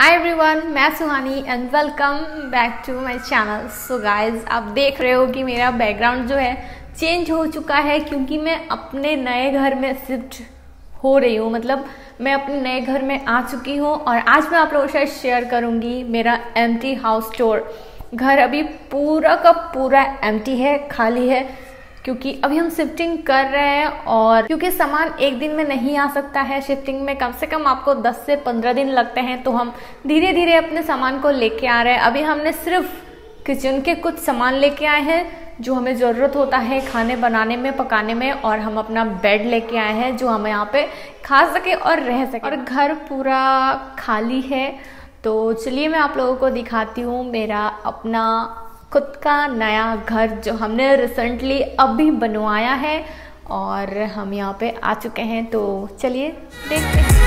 हाय everyone मैं Suhani and welcome back to my channel so guys आप देख रहे हो कि मेरा बैकग्राउंड जो है चेंज हो चुका है क्योंकि मैं अपने नए घर में शिफ्ट हो रही हूँ। मतलब मैं अपने नए घर में आ चुकी हूँ और आज मैं आप लोगों साथ शेयर करूँगी मेरा एम हाउस टूर घर अभी पूरा का पूरा एम है, खाली है। क्योंकि अभी हम शिफ्टिंग कर रहे हैं और क्योंकि सामान एक दिन में नहीं आ सकता है शिफ्टिंग में कम से कम आपको 10 से 15 दिन लगते हैं तो हम धीरे धीरे अपने सामान को लेके आ रहे हैं। अभी हमने सिर्फ़ किचन के कुछ सामान लेके आए हैं, जो हमें ज़रूरत होता है खाने बनाने में, पकाने में, और हम अपना बेड लेके आए हैं, जो हम यहाँ पे खा सके और रह सके। और घर पूरा खाली है तो चलिए मैं आप लोगों को दिखाती हूँ मेरा अपना खुद का नया घर जो हमने रिसेंटली अभी बनवाया है और हम यहाँ पे आ चुके हैं तो चलिए देखते हैं।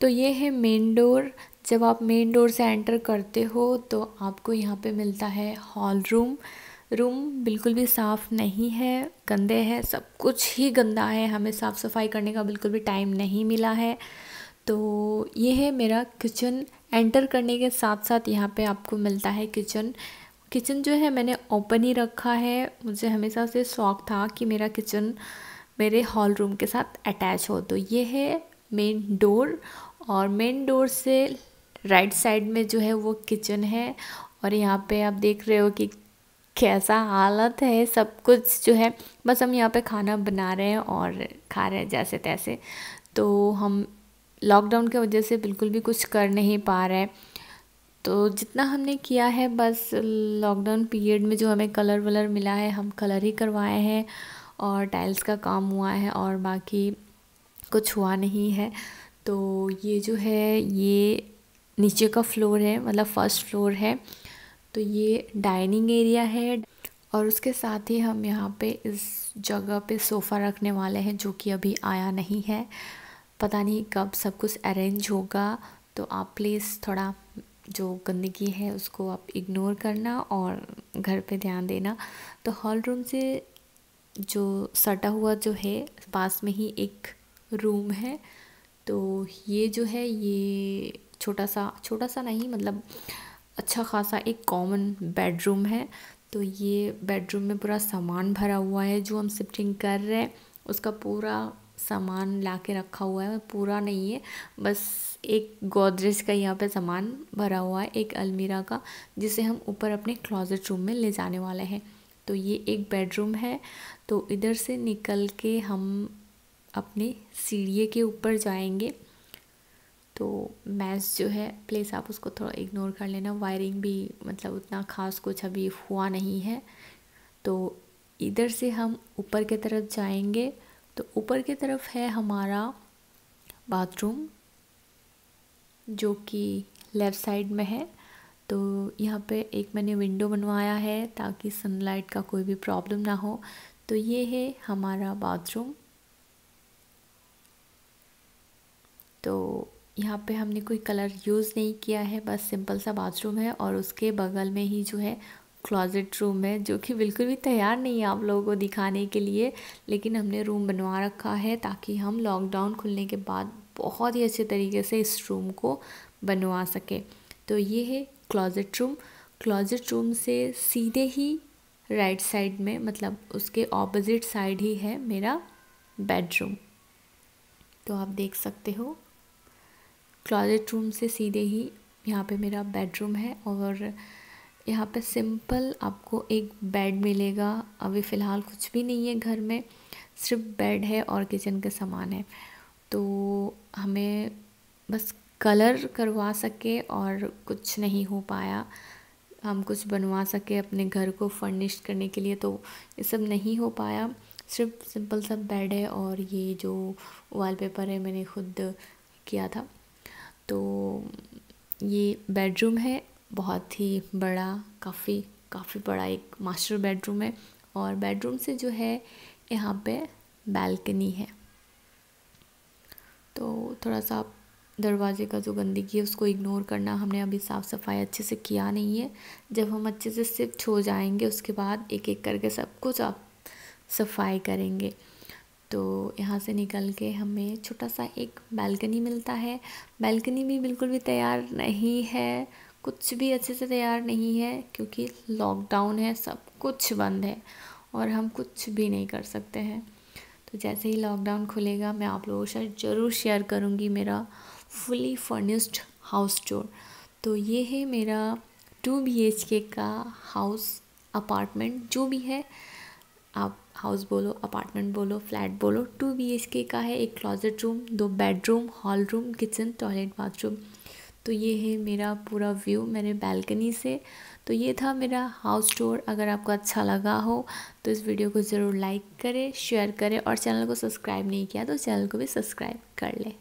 तो ये है मेन डोर जब आप मेन डोर से एंटर करते हो तो आपको यहाँ पे मिलता है हॉल रूम रूम बिल्कुल भी साफ़ नहीं है, गंदे है, सब कुछ ही गंदा है। हमें साफ़ सफ़ाई करने का बिल्कुल भी टाइम नहीं मिला है। तो ये है मेरा किचन एंटर करने के साथ साथ यहाँ पे आपको मिलता है किचन। किचन जो है मैंने ओपन ही रखा है। मुझे हमेशा से शौक़ था कि मेरा किचन मेरे हॉल रूम के साथ अटैच हो। तो ये है मेन डोर और मेन डोर से राइट साइड में जो है वो किचन है। और यहाँ पे आप देख रहे हो कि कैसा हालत है। सब कुछ जो है बस हम यहाँ पे खाना बना रहे हैं और खा रहे हैं जैसे तैसे। तो हम लॉकडाउन की वजह से बिल्कुल भी कुछ कर नहीं पा रहे तो जितना हमने किया है, बस लॉकडाउन पीरियड में जो हमें कलर वलर मिला है, हम कलर ही करवाए हैं और टाइल्स का काम हुआ है और बाकी कुछ हुआ नहीं है। तो ये जो है, ये नीचे का फ्लोर है मतलब फ़र्स्ट फ्लोर है। तो ये डाइनिंग एरिया है और उसके साथ ही हम यहाँ पे इस जगह पे सोफ़ा रखने वाले हैं जो कि अभी आया नहीं है। पता नहीं कब सब कुछ अरेंज होगा तो आप प्लीज़ थोड़ा जो गंदगी है उसको आप इग्नोर करना और घर पे ध्यान देना। तो हॉल रूम से जो सटा हुआ जो है, पास में ही एक रूम है। तो ये जो है, ये छोटा सा छोटा सा नहीं मतलब अच्छा खासा एक कॉमन बेडरूम है। तो ये बेडरूम में पूरा सामान भरा हुआ है जो हम शिफ्टिंग कर रहे हैं। उसका पूरा सामान ला के रखा हुआ है पूरा नहीं है। बस एक गोदरेज का यहाँ पे सामान भरा हुआ है, एक अलमीरा का, जिसे हम ऊपर अपने क्लोजेट रूम में ले जाने वाले हैं। तो ये एक बेडरूम है। तो इधर से निकल के हम अपने सीढ़ी के ऊपर जाएँगे। तो मैच जो है प्लीज़ आप उसको थोड़ा इग्नोर कर लेना। वायरिंग भी मतलब उतना ख़ास कुछ अभी हुआ नहीं है। तो इधर से हम ऊपर की तरफ़ जाएँगे। तो ऊपर की तरफ़ है हमारा बाथरूम, जो कि लेफ़्ट साइड में है। तो यहाँ पे एक मैंने विंडो बनवाया है ताकि सनलाइट का कोई भी प्रॉब्लम ना हो। तो ये है हमारा बाथरूम तो यहाँ पे हमने कोई कलर यूज़ नहीं किया है, बस सिंपल सा बाथरूम है और उसके बगल में ही जो है क्लोज़ेट रूम है, जो कि बिल्कुल भी तैयार नहीं है आप लोगों को दिखाने के लिए, लेकिन हमने रूम बनवा रखा है ताकि हम लॉकडाउन खुलने के बाद बहुत ही अच्छे तरीके से इस रूम को बनवा सके। तो ये है क्लोज़ेट रूम क्लोज़ेट रूम से सीधे ही राइट साइड में मतलब उसके ऑपोजिट साइड ही है मेरा बेडरूम तो आप देख सकते हो क्लोज़ेट रूम से सीधे ही यहाँ पे मेरा बेडरूम है और यहाँ पे सिंपल आपको एक बेड मिलेगा। अभी फ़िलहाल कुछ भी नहीं है घर में, सिर्फ़ बेड है और किचन के सामान है। तो हमें बस कलर करवा सके और कुछ नहीं हो पाया। हम कुछ बनवा सके अपने घर को फर्निश करने के लिए तो ये सब नहीं हो पाया। सिर्फ़ सिंपल सा बेड है और ये जो वॉलपेपर है मैंने खुद किया था। तो ये बेडरूम है बहुत ही बड़ा, काफ़ी काफ़ी बड़ा एक मास्टर बेडरूम है और बेडरूम से जो है यहाँ पे बैल्कनी है। तो थोड़ा सा दरवाजे का जो गंदगी है उसको इग्नोर करना हमने अभी साफ़ सफ़ाई अच्छे से किया नहीं है। जब हम अच्छे से शिफ्ट हो जाएँगे उसके बाद एक एक करके सब कुछ आप सफ़ाई करेंगे। तो यहाँ से निकल के हमें छोटा सा एक बालकनी मिलता है। बालकनी भी बिल्कुल भी तैयार नहीं है। कुछ भी अच्छे से तैयार नहीं है, क्योंकि लॉकडाउन है, सब कुछ बंद है और हम कुछ भी नहीं कर सकते हैं। तो जैसे ही लॉकडाउन खुलेगा, मैं आप लोगों से ज़रूर शेयर करूँगी मेरा फुली फर्निश्ड हाउस टूर तो ये है मेरा टू बी एच के का हाउस अपार्टमेंट जो भी है। आप हाउस बोलो अपार्टमेंट बोलो फ्लैट बोलो टू बी एच के का है, एक क्लॉजेट रूम दो bedroom hall room kitchen toilet bathroom तो ये है मेरा पूरा व्यू मेरे बैल्कनी से। तो ये था मेरा हाउस टूर अगर आपको अच्छा लगा हो तो इस वीडियो को ज़रूर लाइक करें शेयर करें और चैनल को सब्सक्राइब नहीं किया तो चैनल को भी सब्सक्राइब कर लें।